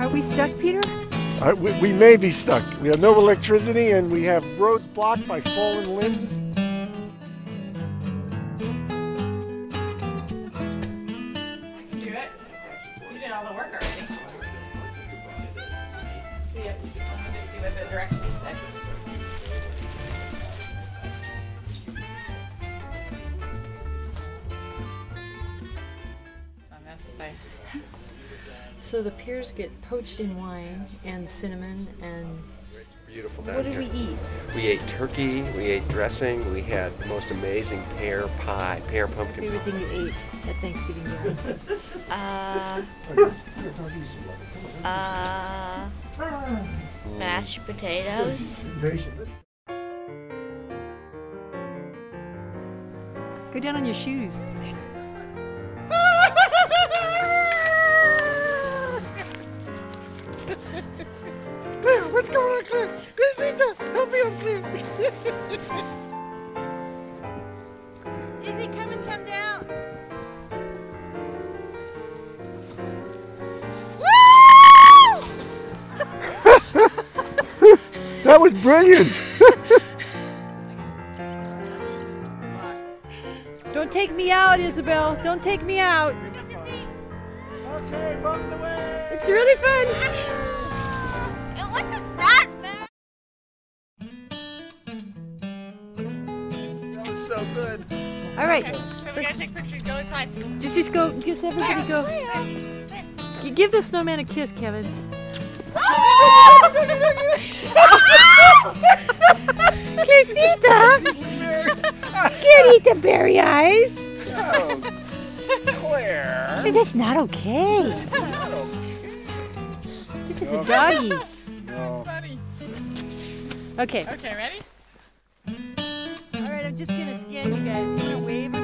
Are we stuck, Peter? Uh, we, we may be stuck. We have no electricity and we have roads blocked by fallen limbs. Do it. You did all the work already. See if, let me just see what the directions say. I'm asked if I- So the pears get poached in wine and cinnamon and It's beautiful down what did here. we eat? We ate turkey, we ate dressing, we had the most amazing pear pie, pear pumpkin Favorite pie. thing you ate at Thanksgiving dinner? Uh, uh, mashed potatoes. Go down on your shoes. What's going on, Clare? Visita, help me out, Clare. Is he coming come down? That was brilliant. Don't take me out, Isabel. Don't take me out. okay, bugs away. It's really fun. That so good. All right, So we gotta take pictures, go inside. just just go. Just everybody go. You give the snowman a kiss, Kevin. Casita! Can't eat the berry eyes. Clare. Hey, That's not okay. This is a doggy. No. Funny. Okay. Okay, ready? just going to scan you guys. You wanna wave